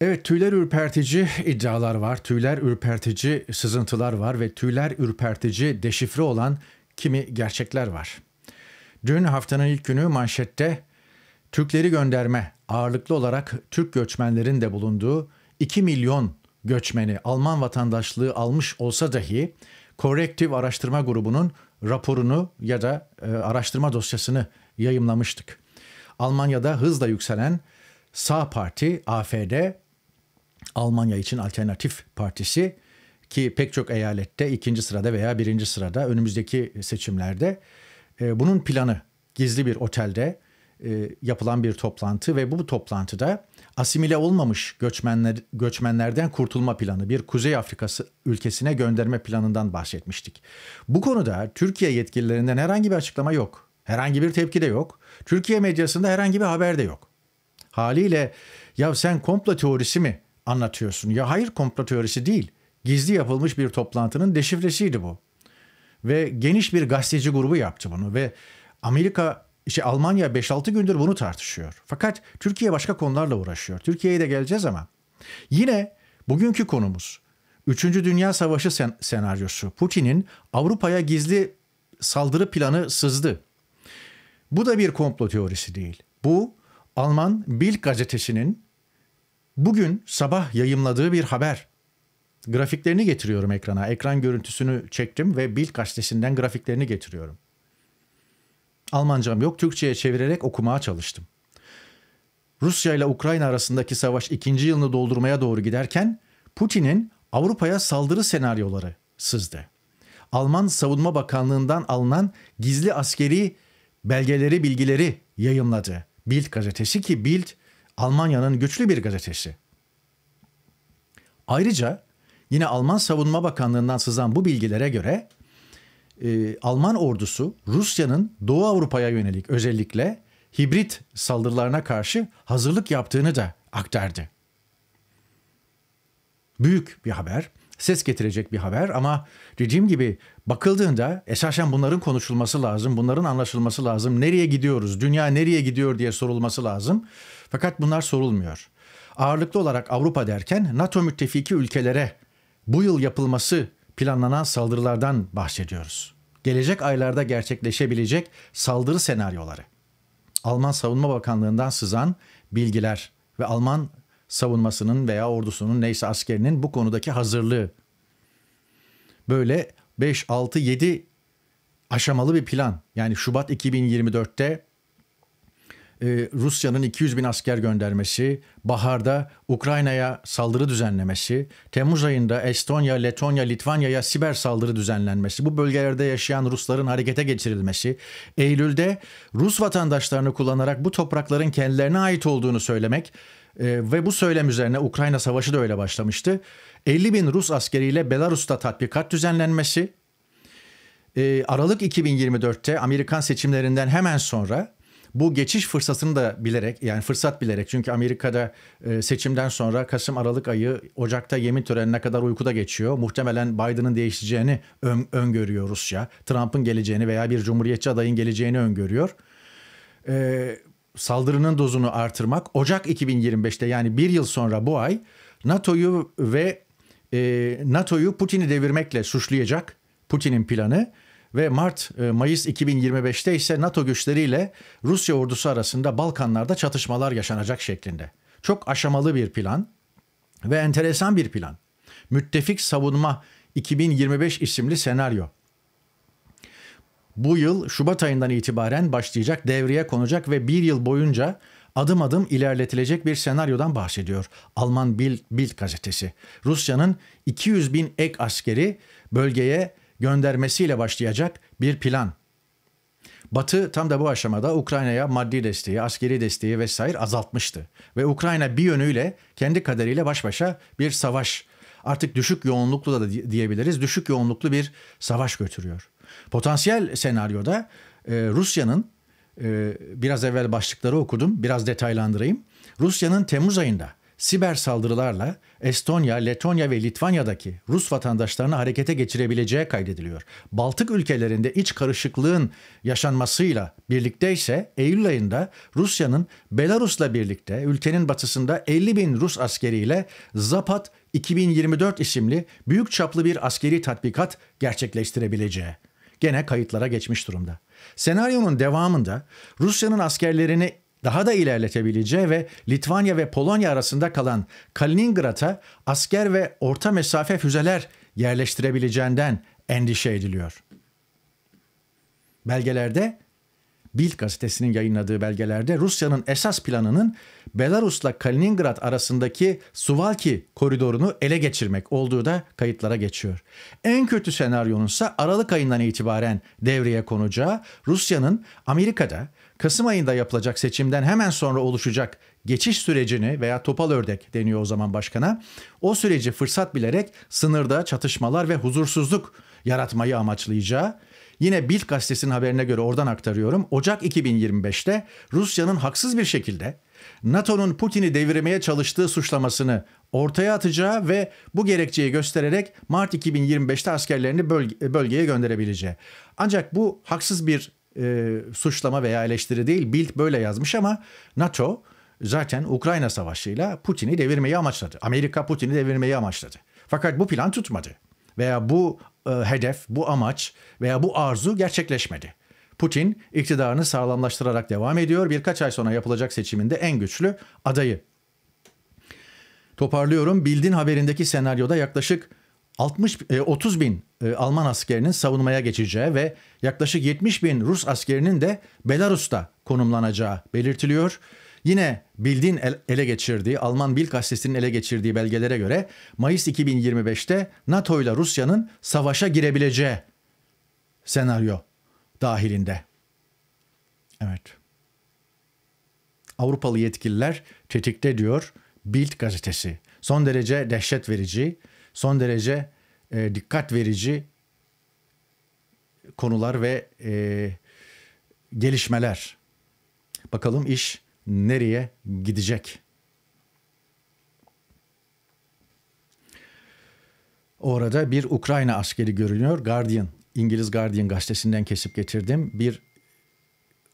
Evet tüyler ürpertici iddialar var, tüyler ürpertici sızıntılar var ve tüyler ürpertici deşifre olan kimi gerçekler var. Dün haftanın ilk günü manşette Türkleri gönderme ağırlıklı olarak Türk göçmenlerin de bulunduğu 2 milyon göçmeni Alman vatandaşlığı almış olsa dahi Corrective Araştırma Grubu'nun raporunu ya da e, araştırma dosyasını yayımlamıştık. Almanya'da hızla yükselen Sağ Parti AFD Almanya için Alternatif Partisi ki pek çok eyalette ikinci sırada veya birinci sırada önümüzdeki seçimlerde e, bunun planı gizli bir otelde e, yapılan bir toplantı ve bu toplantıda asimile olmamış göçmenler göçmenlerden kurtulma planı, bir Kuzey Afrikası ülkesine gönderme planından bahsetmiştik. Bu konuda Türkiye yetkililerinden herhangi bir açıklama yok. Herhangi bir tepki de yok. Türkiye medyasında herhangi bir haber de yok. Haliyle ya sen komplo teorisi mi anlatıyorsun? Ya hayır komplo teorisi değil. Gizli yapılmış bir toplantının deşifresiydi bu. Ve geniş bir gazeteci grubu yaptı bunu ve Amerika işte Almanya 5-6 gündür bunu tartışıyor. Fakat Türkiye başka konularla uğraşıyor. Türkiye'ye de geleceğiz ama. Yine bugünkü konumuz 3. Dünya Savaşı sen- senaryosu. Putin'in Avrupa'ya gizli saldırı planı sızdı. Bu da bir komplo teorisi değil. Bu Alman Bild gazetesinin bugün sabah yayımladığı bir haber. Grafiklerini getiriyorum ekrana. Ekran görüntüsünü çektim ve Bild gazetesinden grafiklerini getiriyorum. Almancam yok. Türkçe'ye çevirerek okumaya çalıştım. Rusya ile Ukrayna arasındaki savaş ikinci yılını doldurmaya doğru giderken Putin'in Avrupa'ya saldırı senaryoları sızdı. Alman Savunma Bakanlığı'ndan alınan gizli askeri belgeleri, bilgileri yayımladı. Bild gazetesi ki Bild Almanya'nın güçlü bir gazetesi. Ayrıca yine Alman Savunma Bakanlığı'ndan sızan bu bilgilere göre e, Alman ordusu Rusya'nın Doğu Avrupa'ya yönelik özellikle hibrit saldırılarına karşı hazırlık yaptığını da aktardı. Büyük bir haber, ses getirecek bir haber ama dediğim gibi bakıldığında esasen bunların konuşulması lazım, bunların anlaşılması lazım. Nereye gidiyoruz, dünya nereye gidiyor diye sorulması lazım. Fakat bunlar sorulmuyor. Ağırlıklı olarak Avrupa derken NATO müttefiki ülkelere bu yıl yapılması planlanan saldırılardan bahsediyoruz. Gelecek aylarda gerçekleşebilecek saldırı senaryoları. Alman Savunma Bakanlığı'ndan sızan bilgiler ve Alman savunmasının veya ordusunun neyse askerinin bu konudaki hazırlığı. Böyle 5, 6, 7 aşamalı bir plan. Yani Şubat 2024'te e, Rusya'nın 200 bin asker göndermesi, baharda Ukrayna'ya saldırı düzenlemesi, Temmuz ayında Estonya, Letonya, Litvanya'ya siber saldırı düzenlenmesi, bu bölgelerde yaşayan Rusların harekete geçirilmesi, Eylül'de Rus vatandaşlarını kullanarak bu toprakların kendilerine ait olduğunu söylemek e, ve bu söylem üzerine Ukrayna Savaşı da öyle başlamıştı. 50 bin Rus askeriyle Belarus'ta tatbikat düzenlenmesi, e, Aralık 2024'te Amerikan seçimlerinden hemen sonra bu geçiş fırsatını da bilerek yani fırsat bilerek çünkü Amerika'da e, seçimden sonra Kasım Aralık ayı Ocak'ta yemin törenine kadar uykuda geçiyor. Muhtemelen Biden'ın değişeceğini ön, öngörüyor Rusya. Trump'ın geleceğini veya bir cumhuriyetçi adayın geleceğini öngörüyor. E, saldırının dozunu artırmak Ocak 2025'te yani bir yıl sonra bu ay NATO'yu ve e, NATO'yu Putin'i devirmekle suçlayacak Putin'in planı ve Mart-Mayıs e, 2025'te ise NATO güçleriyle Rusya ordusu arasında Balkanlarda çatışmalar yaşanacak şeklinde. Çok aşamalı bir plan ve enteresan bir plan. Müttefik Savunma 2025 isimli senaryo. Bu yıl Şubat ayından itibaren başlayacak, devreye konacak ve bir yıl boyunca adım adım ilerletilecek bir senaryodan bahsediyor. Alman Bild, Bild gazetesi. Rusya'nın 200 bin ek askeri bölgeye göndermesiyle başlayacak bir plan. Batı tam da bu aşamada Ukrayna'ya maddi desteği, askeri desteği vesaire azaltmıştı. Ve Ukrayna bir yönüyle kendi kaderiyle baş başa bir savaş, artık düşük yoğunluklu da diyebiliriz, düşük yoğunluklu bir savaş götürüyor. Potansiyel senaryoda e, Rusya'nın, e, biraz evvel başlıkları okudum, biraz detaylandırayım. Rusya'nın Temmuz ayında siber saldırılarla Estonya, Letonya ve Litvanya'daki Rus vatandaşlarını harekete geçirebileceği kaydediliyor. Baltık ülkelerinde iç karışıklığın yaşanmasıyla birlikte ise Eylül ayında Rusya'nın Belarus'la birlikte ülkenin batısında 50 bin Rus askeriyle Zapad 2024 isimli büyük çaplı bir askeri tatbikat gerçekleştirebileceği gene kayıtlara geçmiş durumda. Senaryonun devamında Rusya'nın askerlerini daha da ilerletebileceği ve Litvanya ve Polonya arasında kalan Kaliningrad'a asker ve orta mesafe füzeler yerleştirebileceğinden endişe ediliyor. Belgelerde Bild gazetesinin yayınladığı belgelerde Rusya'nın esas planının Belarus'la Kaliningrad arasındaki Suvalki koridorunu ele geçirmek olduğu da kayıtlara geçiyor. En kötü senaryonun ise Aralık ayından itibaren devreye konacağı Rusya'nın Amerika'da Kasım ayında yapılacak seçimden hemen sonra oluşacak geçiş sürecini veya topal ördek deniyor o zaman başkana. O süreci fırsat bilerek sınırda çatışmalar ve huzursuzluk yaratmayı amaçlayacağı Yine Bild gazetesinin haberine göre oradan aktarıyorum. Ocak 2025'te Rusya'nın haksız bir şekilde NATO'nun Putin'i devirmeye çalıştığı suçlamasını ortaya atacağı ve bu gerekçeyi göstererek Mart 2025'te askerlerini bölge, bölgeye gönderebileceği. Ancak bu haksız bir e, suçlama veya eleştiri değil. Bild böyle yazmış ama NATO zaten Ukrayna Savaşı'yla Putin'i devirmeyi amaçladı. Amerika Putin'i devirmeyi amaçladı. Fakat bu plan tutmadı veya bu e, hedef, bu amaç veya bu arzu gerçekleşmedi. Putin iktidarını sağlamlaştırarak devam ediyor. Birkaç ay sonra yapılacak seçiminde en güçlü adayı. Toparlıyorum. Bildin haberindeki senaryoda yaklaşık 60 30 e, bin e, Alman askerinin savunmaya geçeceği ve yaklaşık 70 bin Rus askerinin de Belarus'ta konumlanacağı belirtiliyor. Yine Bild'in ele geçirdiği, Alman Bild gazetesinin ele geçirdiği belgelere göre Mayıs 2025'te NATO ile Rusya'nın savaşa girebileceği senaryo dahilinde. Evet. Avrupalı yetkililer tetikte diyor Bild gazetesi. Son derece dehşet verici, son derece e, dikkat verici konular ve e, gelişmeler. Bakalım iş nereye gidecek? Orada bir Ukrayna askeri görünüyor. Guardian, İngiliz Guardian gazetesinden kesip getirdim. Bir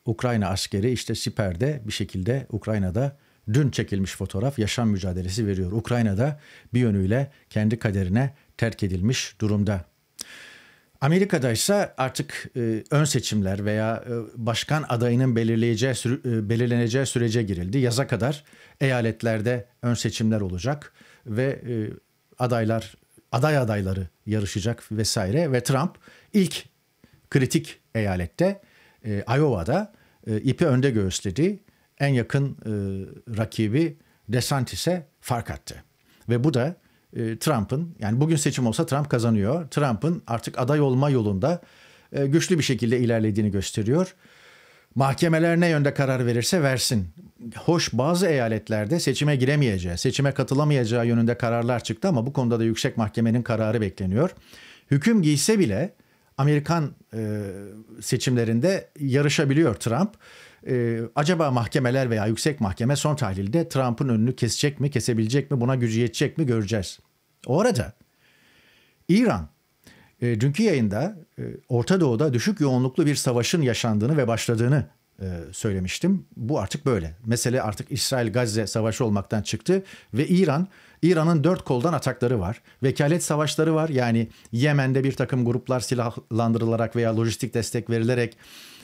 Ukrayna askeri işte Siper'de bir şekilde Ukrayna'da dün çekilmiş fotoğraf yaşam mücadelesi veriyor. Ukrayna'da bir yönüyle kendi kaderine terk edilmiş durumda. Amerika'da ise artık e, ön seçimler veya e, başkan adayının belirleyeceği e, belirleneceği sürece girildi. Yaza kadar eyaletlerde ön seçimler olacak ve e, adaylar aday adayları yarışacak vesaire ve Trump ilk kritik eyalette e, Iowa'da e, ipi önde göğüsledi. En yakın e, rakibi DeSantis'e fark attı. Ve bu da e, Trump'ın yani bugün seçim olsa Trump kazanıyor. Trump'ın artık aday olma yolunda e, güçlü bir şekilde ilerlediğini gösteriyor. Mahkemeler ne yönde karar verirse versin. Hoş bazı eyaletlerde seçime giremeyeceği, seçime katılamayacağı yönünde kararlar çıktı ama bu konuda da yüksek mahkemenin kararı bekleniyor. Hüküm giyse bile Amerikan e, seçimlerinde yarışabiliyor Trump. E, acaba mahkemeler veya yüksek mahkeme son tahlilde Trump'ın önünü kesecek mi, kesebilecek mi, buna gücü yetecek mi göreceğiz. O arada İran e, dünkü yayında e, Orta Doğu'da düşük yoğunluklu bir savaşın yaşandığını ve başladığını e, söylemiştim. Bu artık böyle. Mesele artık İsrail-Gazze savaşı olmaktan çıktı ve İran, İran'ın dört koldan atakları var. Vekalet savaşları var. Yani Yemen'de bir takım gruplar silahlandırılarak veya lojistik destek verilerek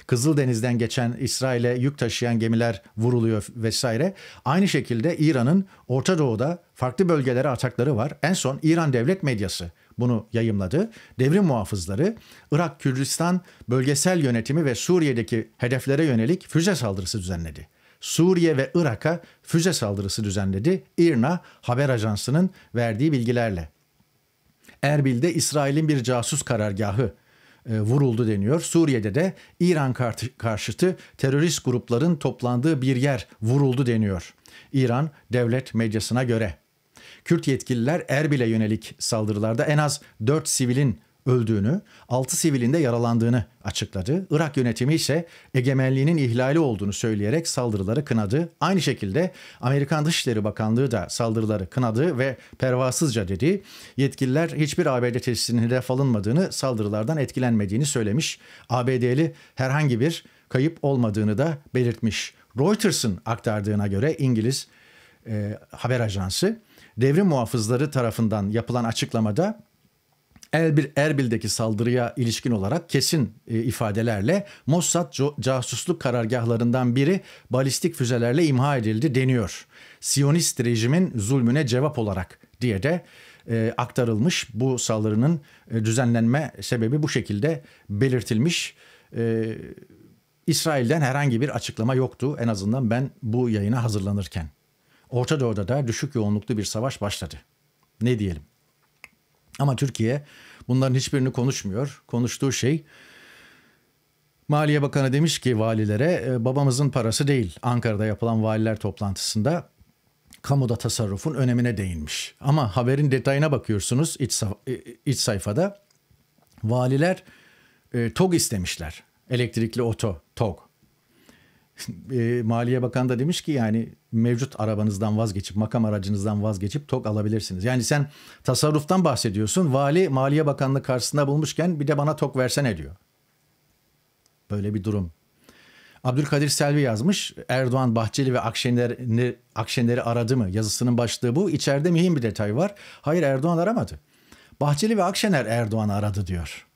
Kızıldeniz'den geçen İsrail'e yük taşıyan gemiler vuruluyor vesaire. Aynı şekilde İran'ın Orta Doğu'da farklı bölgelere atakları var. En son İran devlet medyası bunu yayımladı. Devrim muhafızları Irak Kürdistan bölgesel yönetimi ve Suriye'deki hedeflere yönelik füze saldırısı düzenledi. Suriye ve Irak'a füze saldırısı düzenledi. İRNA haber ajansının verdiği bilgilerle. Erbil'de İsrail'in bir casus karargahı vuruldu deniyor. Suriye'de de İran karşıtı terörist grupların toplandığı bir yer vuruldu deniyor. İran devlet medyasına göre. Kürt yetkililer Erbil'e yönelik saldırılarda en az 4 sivilin öldüğünü, 6 sivilin de yaralandığını açıkladı. Irak yönetimi ise egemenliğinin ihlali olduğunu söyleyerek saldırıları kınadı. Aynı şekilde Amerikan Dışişleri Bakanlığı da saldırıları kınadı ve pervasızca dedi. Yetkililer hiçbir ABD tesisinin hedef alınmadığını, saldırılardan etkilenmediğini söylemiş. ABD'li herhangi bir kayıp olmadığını da belirtmiş. Reuters'ın aktardığına göre İngiliz e, haber ajansı devrim muhafızları tarafından yapılan açıklamada Erbil, Erbil'deki saldırıya ilişkin olarak kesin e, ifadelerle Mossad casusluk karargahlarından biri balistik füzelerle imha edildi deniyor. Siyonist rejimin zulmüne cevap olarak diye de e, aktarılmış. Bu saldırının e, düzenlenme sebebi bu şekilde belirtilmiş. İsrail'den herhangi bir açıklama yoktu en azından ben bu yayına hazırlanırken. Orta Doğu'da da düşük yoğunluklu bir savaş başladı. Ne diyelim? Ama Türkiye bunların hiçbirini konuşmuyor. Konuştuğu şey Maliye Bakanı demiş ki valilere e, babamızın parası değil. Ankara'da yapılan valiler toplantısında kamuda tasarrufun önemine değinmiş. Ama haberin detayına bakıyorsunuz iç, e, iç sayfada. Valiler e, TOG istemişler. Elektrikli oto, TOG. E, Maliye Bakanı da demiş ki yani mevcut arabanızdan vazgeçip makam aracınızdan vazgeçip TOG alabilirsiniz. Yani sen tasarruftan bahsediyorsun. Vali Maliye Bakanlığı karşısında bulmuşken bir de bana TOG versene diyor. Böyle bir durum. Abdülkadir Selvi yazmış. Erdoğan, Bahçeli ve Akşener'i, Akşener'i aradı mı? Yazısının başlığı bu. İçeride mühim bir detay var. Hayır Erdoğan aramadı. Bahçeli ve Akşener Erdoğan'ı aradı diyor.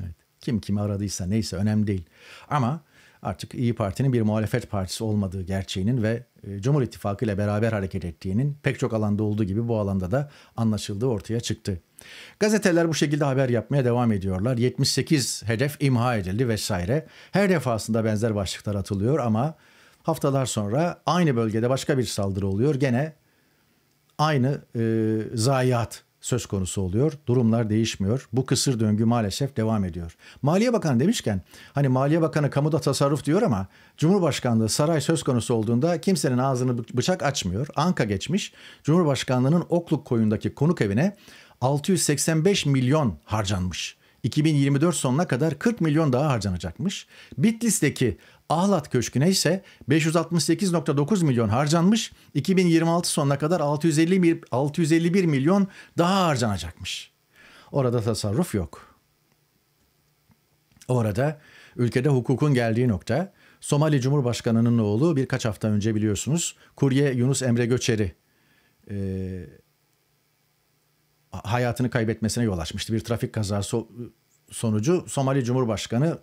Evet. Kim kimi aradıysa neyse önemli değil. Ama artık İyi Parti'nin bir muhalefet partisi olmadığı gerçeğinin ve e, Cumhur İttifakı ile beraber hareket ettiğinin pek çok alanda olduğu gibi bu alanda da anlaşıldığı ortaya çıktı. Gazeteler bu şekilde haber yapmaya devam ediyorlar. 78 hedef imha edildi vesaire. Her defasında benzer başlıklar atılıyor ama haftalar sonra aynı bölgede başka bir saldırı oluyor. Gene aynı e, zayiat söz konusu oluyor. Durumlar değişmiyor. Bu kısır döngü maalesef devam ediyor. Maliye Bakanı demişken hani Maliye Bakanı kamuda tasarruf diyor ama Cumhurbaşkanlığı saray söz konusu olduğunda kimsenin ağzını bıçak açmıyor. Anka geçmiş. Cumhurbaşkanlığının Okluk koyundaki konuk evine 685 milyon harcanmış. 2024 sonuna kadar 40 milyon daha harcanacakmış. Bitlis'teki Ahlat Köşkü'ne ise 568.9 milyon harcanmış. 2026 sonuna kadar 651, 651 milyon daha harcanacakmış. Orada tasarruf yok. Orada ülkede hukukun geldiği nokta Somali Cumhurbaşkanı'nın oğlu birkaç hafta önce biliyorsunuz kurye Yunus Emre Göçer'i e, hayatını kaybetmesine yol açmıştı. Bir trafik kazası sonucu Somali Cumhurbaşkanı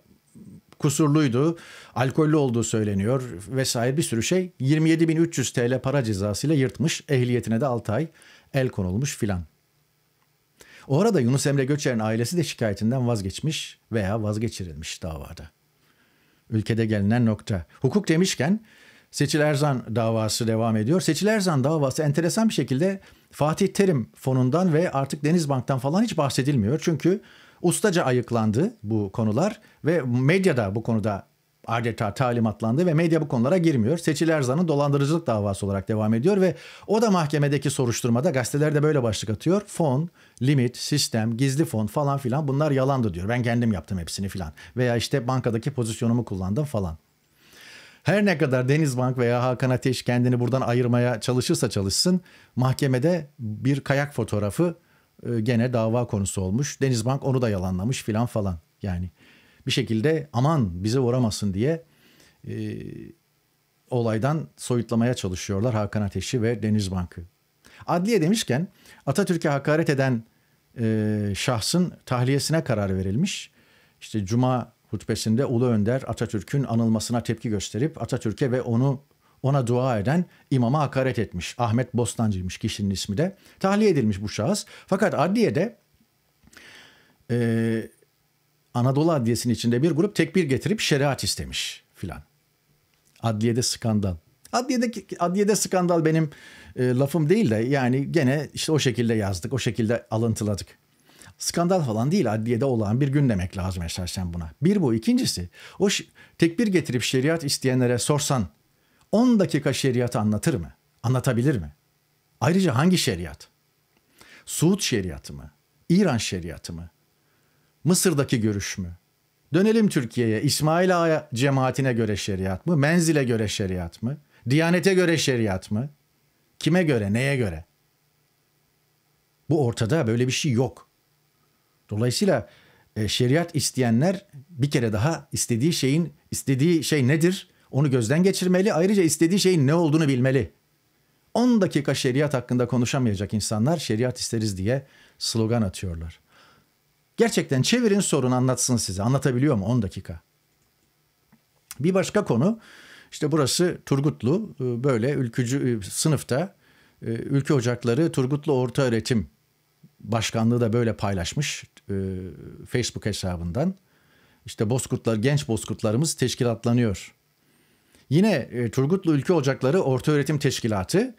kusurluydu, alkollü olduğu söyleniyor vesaire bir sürü şey. 27.300 TL para cezasıyla yırtmış, ehliyetine de 6 ay el konulmuş filan. O arada Yunus Emre Göçer'in ailesi de şikayetinden vazgeçmiş veya vazgeçirilmiş davada. Ülkede gelinen nokta. Hukuk demişken Seçil Erzan davası devam ediyor. Seçil Erzan davası enteresan bir şekilde Fatih Terim fonundan ve artık Denizbank'tan falan hiç bahsedilmiyor. Çünkü ustaca ayıklandı bu konular ve medyada bu konuda adeta talimatlandı ve medya bu konulara girmiyor. Seçil Erzan'ın dolandırıcılık davası olarak devam ediyor ve o da mahkemedeki soruşturmada gazetelerde böyle başlık atıyor. Fon, limit, sistem, gizli fon falan filan bunlar yalandı diyor. Ben kendim yaptım hepsini filan. Veya işte bankadaki pozisyonumu kullandım falan. Her ne kadar Denizbank veya Hakan Ateş kendini buradan ayırmaya çalışırsa çalışsın mahkemede bir kayak fotoğrafı gene dava konusu olmuş. Denizbank onu da yalanlamış filan falan. Yani bir şekilde aman bize uğramasın diye e, olaydan soyutlamaya çalışıyorlar Hakan Ateş'i ve Denizbank'ı. Adliye demişken Atatürk'e hakaret eden e, şahsın tahliyesine karar verilmiş. İşte Cuma hutbesinde Ulu Önder Atatürk'ün anılmasına tepki gösterip Atatürk'e ve onu ona dua eden imama hakaret etmiş. Ahmet Bostancı'ymış kişinin ismi de. Tahliye edilmiş bu şahıs. Fakat adliyede e, Anadolu Adliyesi'nin içinde bir grup tekbir getirip şeriat istemiş filan. Adliyede skandal. Adliyede, adliyede skandal benim e, lafım değil de yani gene işte o şekilde yazdık, o şekilde alıntıladık. Skandal falan değil adliyede olan bir gün demek lazım esasen buna. Bir bu. ikincisi o tekbir getirip şeriat isteyenlere sorsan 10 dakika şeriatı anlatır mı? Anlatabilir mi? Ayrıca hangi şeriat? Suud şeriatı mı? İran şeriatı mı? Mısır'daki görüş mü? Dönelim Türkiye'ye. İsmail Ağa cemaatine göre şeriat mı? Menzil'e göre şeriat mı? Diyanete göre şeriat mı? Kime göre, neye göre? Bu ortada böyle bir şey yok. Dolayısıyla e, şeriat isteyenler bir kere daha istediği şeyin istediği şey nedir? Onu gözden geçirmeli. Ayrıca istediği şeyin ne olduğunu bilmeli. 10 dakika şeriat hakkında konuşamayacak insanlar şeriat isteriz diye slogan atıyorlar. Gerçekten çevirin sorun anlatsın size. Anlatabiliyor mu 10 dakika? Bir başka konu işte burası Turgutlu e, böyle ülkücü e, sınıfta e, ülke ocakları Turgutlu Orta Öğretim Başkanlığı da böyle paylaşmış Facebook hesabından. İşte Bozkurtlar, genç Bozkurtlarımız teşkilatlanıyor. Yine Turgutlu Ülke Ocakları Orta Öğretim Teşkilatı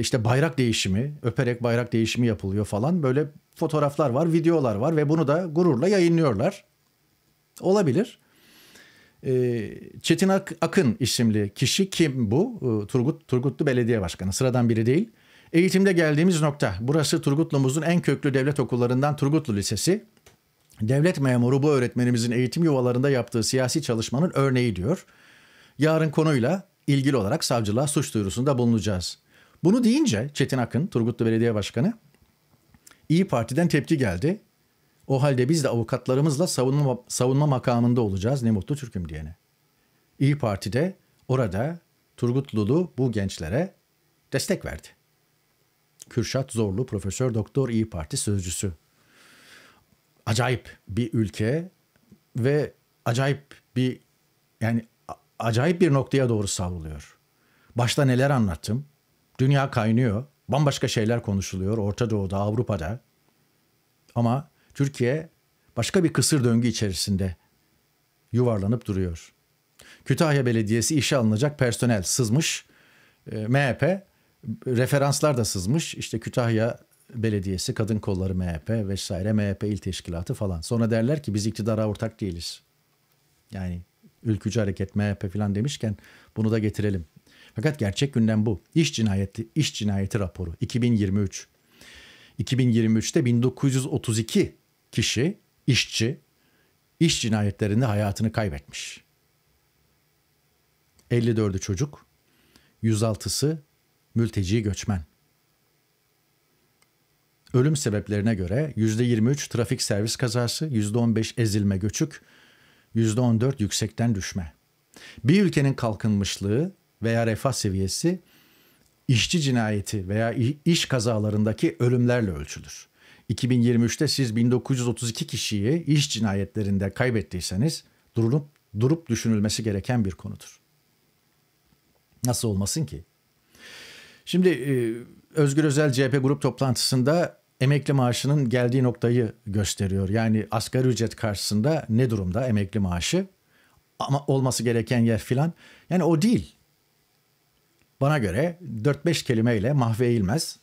işte bayrak değişimi, öperek bayrak değişimi yapılıyor falan. Böyle fotoğraflar var, videolar var ve bunu da gururla yayınlıyorlar. Olabilir. Ee, Çetin Akın isimli kişi kim bu? Ee, Turgut Turgutlu Belediye Başkanı. Sıradan biri değil. Eğitimde geldiğimiz nokta. Burası Turgutlu'muzun en köklü devlet okullarından Turgutlu Lisesi. Devlet memuru bu öğretmenimizin eğitim yuvalarında yaptığı siyasi çalışmanın örneği diyor. Yarın konuyla ilgili olarak savcılığa suç duyurusunda bulunacağız. Bunu deyince Çetin Akın, Turgutlu Belediye Başkanı, İyi Parti'den tepki geldi. O halde biz de avukatlarımızla savunma, savunma makamında olacağız ne mutlu Türk'üm diyene. İyi Parti'de orada Turgut Lulu bu gençlere destek verdi. Kürşat Zorlu Profesör Doktor İyi Parti sözcüsü. Acayip bir ülke ve acayip bir yani acayip bir noktaya doğru savruluyor. Başta neler anlattım? Dünya kaynıyor. Bambaşka şeyler konuşuluyor Orta Doğu'da, Avrupa'da. Ama Türkiye başka bir kısır döngü içerisinde yuvarlanıp duruyor. Kütahya Belediyesi işe alınacak personel sızmış. E, MHP referanslar da sızmış. İşte Kütahya Belediyesi, Kadın Kolları MHP vesaire MHP il teşkilatı falan. Sonra derler ki biz iktidara ortak değiliz. Yani ülkücü hareket MHP falan demişken bunu da getirelim. Fakat gerçek gündem bu. İş cinayeti, iş cinayeti raporu 2023. 2023'te 1932 kişi, işçi, iş cinayetlerinde hayatını kaybetmiş. 54'ü çocuk, 106'sı mülteci göçmen. Ölüm sebeplerine göre %23 trafik servis kazası, %15 ezilme göçük, %14 yüksekten düşme. Bir ülkenin kalkınmışlığı veya refah seviyesi işçi cinayeti veya iş kazalarındaki ölümlerle ölçülür. 2023'te siz 1932 kişiyi iş cinayetlerinde kaybettiyseniz durup durup düşünülmesi gereken bir konudur. Nasıl olmasın ki? Şimdi e, Özgür Özel CHP grup toplantısında emekli maaşının geldiği noktayı gösteriyor. Yani asgari ücret karşısında ne durumda emekli maaşı? Ama olması gereken yer filan. Yani o değil. Bana göre 4-5 kelimeyle Mahve Eğilmez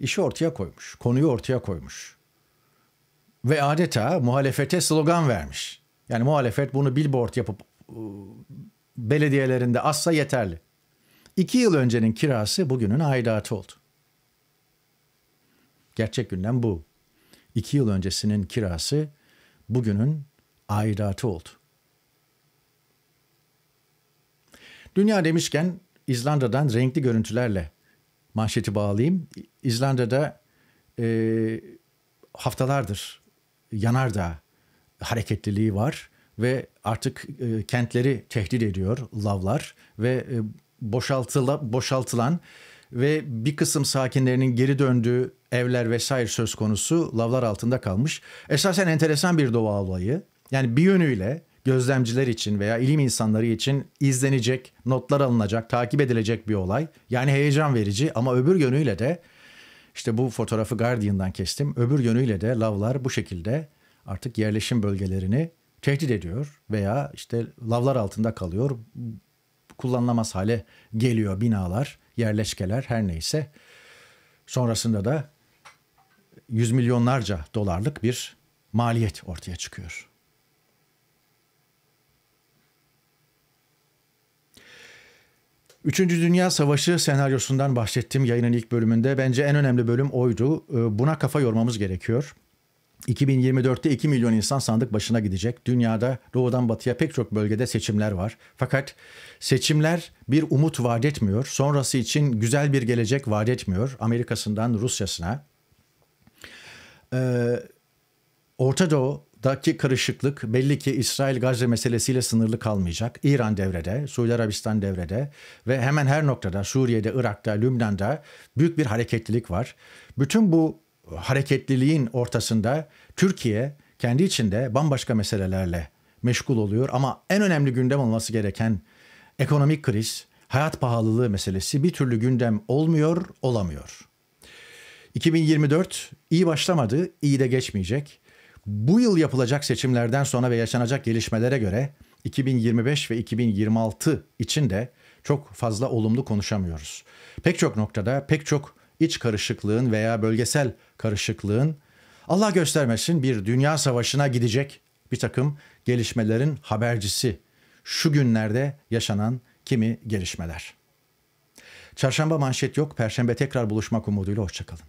işi ortaya koymuş, konuyu ortaya koymuş. Ve adeta muhalefete slogan vermiş. Yani muhalefet bunu billboard yapıp ıı, belediyelerinde asla yeterli. İki yıl öncenin kirası bugünün aidatı oldu. Gerçek gündem bu. İki yıl öncesinin kirası bugünün aidatı oldu. Dünya demişken İzlanda'dan renkli görüntülerle manşeti bağlayayım. İzlanda'da e, haftalardır yanardağ hareketliliği var ve artık e, kentleri tehdit ediyor lavlar ve e, boşaltıla, boşaltılan ve bir kısım sakinlerinin geri döndüğü evler vesaire söz konusu lavlar altında kalmış. Esasen enteresan bir doğa olayı. Yani bir yönüyle gözlemciler için veya ilim insanları için izlenecek, notlar alınacak, takip edilecek bir olay. Yani heyecan verici ama öbür yönüyle de işte bu fotoğrafı Guardian'dan kestim. Öbür yönüyle de lavlar bu şekilde artık yerleşim bölgelerini tehdit ediyor veya işte lavlar altında kalıyor. Kullanılamaz hale geliyor binalar, yerleşkeler her neyse. Sonrasında da yüz milyonlarca dolarlık bir maliyet ortaya çıkıyor. Üçüncü Dünya Savaşı senaryosundan bahsettim yayının ilk bölümünde. Bence en önemli bölüm oydu. Ee, buna kafa yormamız gerekiyor. 2024'te 2 milyon insan sandık başına gidecek. Dünyada doğudan batıya pek çok bölgede seçimler var. Fakat seçimler bir umut vaat etmiyor. Sonrası için güzel bir gelecek vaat etmiyor. Amerika'sından Rusya'sına. Ee, Orta Doğu'daki karışıklık belli ki İsrail-Gazze meselesiyle sınırlı kalmayacak. İran devrede, Suudi Arabistan devrede ve hemen her noktada Suriye'de, Irak'ta, Lübnan'da büyük bir hareketlilik var. Bütün bu hareketliliğin ortasında Türkiye kendi içinde bambaşka meselelerle meşgul oluyor ama en önemli gündem olması gereken ekonomik kriz, hayat pahalılığı meselesi bir türlü gündem olmuyor, olamıyor. 2024 iyi başlamadı, iyi de geçmeyecek. Bu yıl yapılacak seçimlerden sonra ve yaşanacak gelişmelere göre 2025 ve 2026 için de çok fazla olumlu konuşamıyoruz. Pek çok noktada pek çok iç karışıklığın veya bölgesel karışıklığın Allah göstermesin bir dünya savaşına gidecek bir takım gelişmelerin habercisi. Şu günlerde yaşanan kimi gelişmeler. Çarşamba manşet yok, perşembe tekrar buluşmak umuduyla hoşçakalın.